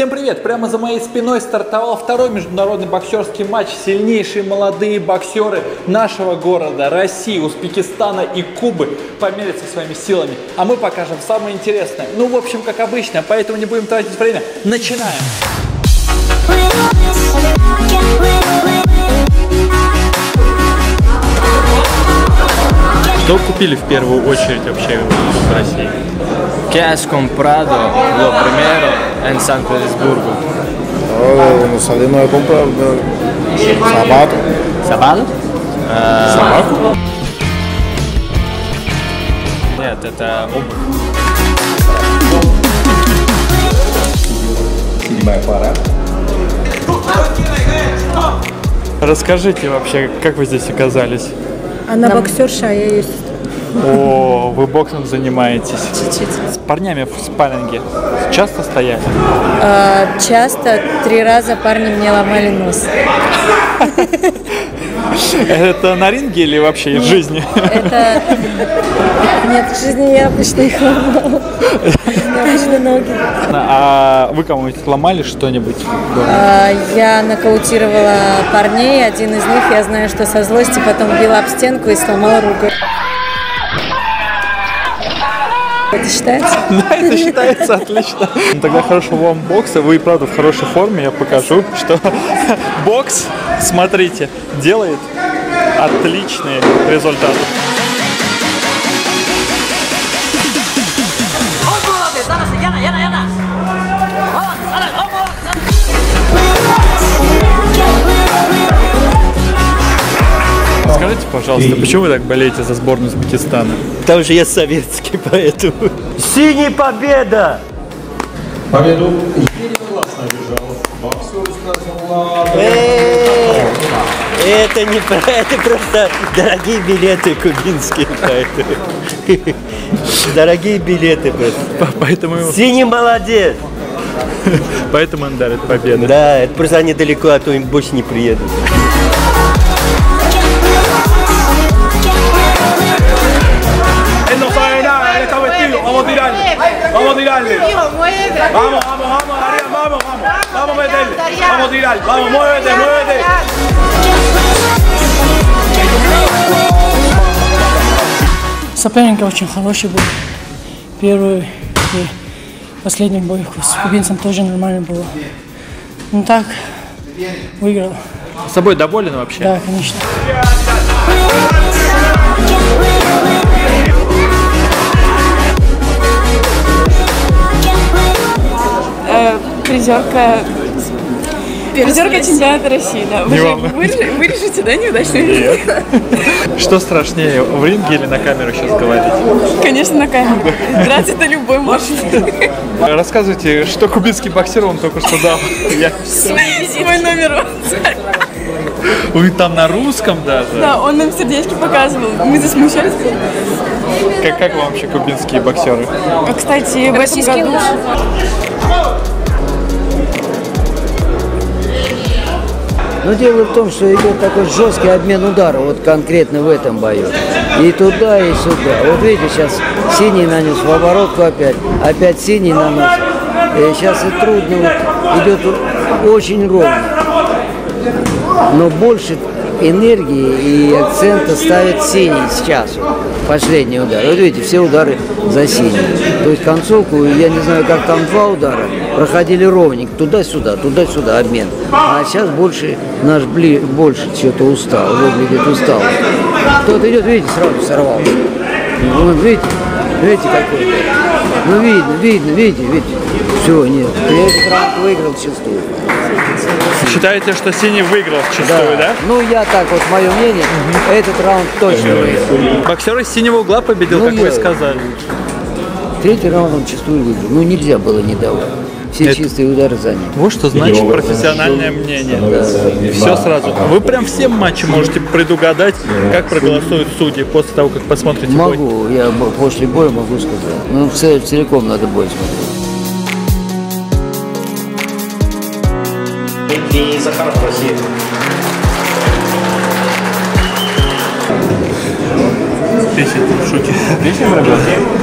Всем привет! Прямо за моей спиной стартовал второй международный боксерский матч. Сильнейшие молодые боксеры нашего города, России, Узбекистана и Кубы померятся своими силами. А мы покажем самое интересное. Ну, в общем, как обычно, поэтому не будем тратить время. Начинаем! Что купили в первую очередь вообще в России? ¿Qué has comprado lo primero en San Petersburgo? Ahora no saliendo a comprar eh, zapato. Zapato? Zapato? Нет, это обувь. Седьмая пара. Расскажите вообще, как вы здесь оказались? Она боксерша, а я ее сестра. О, вы боксом занимаетесь. Чуть-чуть. С парнями в спарринге часто стояли? А, часто три раза парни мне ломали нос. Это на ринге или вообще из жизни? Это... Нет, в жизни я обычно их ломала. Обычно ноги. А вы кому-нибудь ломали что-нибудь? А, Я нокаутировала парней. Один из них, я знаю, что со злости потом била об стенку и сломала руку. Это считается? Да, это считается отлично. Ну, Тогда хорошего вам бокса. Вы и правда в хорошей форме. Я покажу, что бокс, смотрите, делает отличные результаты. Пожалуйста, почему вы так болеете за сборную Узбекистана? Потому что я советский, поэтому. Синий победа! Победу единогласно одержал боксер из Красного Это не про- это просто дорогие билеты кубинские. поэтому. Дорогие билеты просто. Поэтому, Синий молодец! поэтому он дарит победу. Да, это просто они далеко, а то им больше не приедут. Vamos, vamos. Vamos a meterle. Vamos a tirar. Vamos, muévete, muévete. Соперник очень хороший был. Первый и последний бой с кубинцем тоже нормально было. Ну так, выиграл. С собой доволен вообще? Да, конечно. Призерка. Призерка чемпионата России, да. Вы же вырежете, вырежете, да, неудачный Что страшнее, в ринге или на камеру сейчас говорить? Конечно, на камеру. Драться-то любой может. Рассказывайте, что кубинский боксер вам только что дал. Я... Свой номер. Вы там на русском даже? Да, он нам сердечки показывал. Мы засмущались. Как, как вам вообще кубинские боксеры? А, кстати, в этом году... Но дело в том, что идет такой жесткий обмен ударов, вот конкретно в этом бою. И туда, и сюда. Вот видите, сейчас синий нанес в оборотку опять, опять синий нанес. И сейчас и трудно, вот, идет очень ровно. Но больше энергии и акцента ставит синий сейчас. Последний удар. Вот видите, все удары за синий. То есть концовку, я не знаю, как там два удара, проходили ровненько, туда-сюда, туда-сюда обмен. А сейчас больше наш бли, больше что-то устал, выглядит устал. Кто-то идет, видите, сразу сорвал. Ну, видите, видите какой Ну видно, видно, видите, видите. Все, нет. Я этот раунд выиграл чистую. Считаете, что синий выиграл чистую, да? Ну, я так вот, мое мнение, этот раунд точно выиграл. Боксер из синего угла победил, Ну, как вы я- сказали. Третий раунд он чистую выиграл. Ну, нельзя было не давать. Все Это- чистые удары за ним. Вот что значит профессиональное мнение. Все сразу. Вы прям все матчи можете предугадать, как проголосуют судьи после того, как посмотрите бой. Могу, я б- после боя могу сказать. Ну, цел- целиком надо бой смотреть. И Захаров Россия. Песен шутит. Песен